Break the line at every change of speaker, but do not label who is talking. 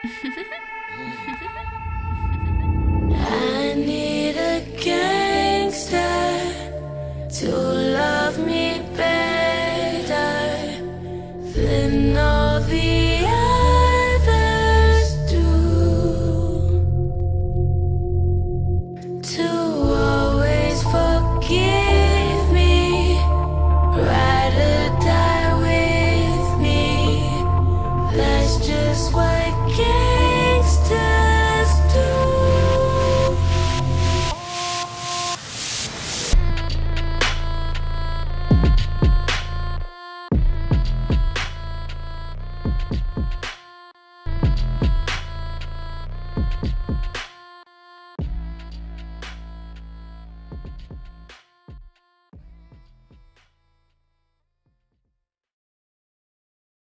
I need a gangster to love me better than all the others do. To always forgive me, ride or die with me. That's just what gangsters do.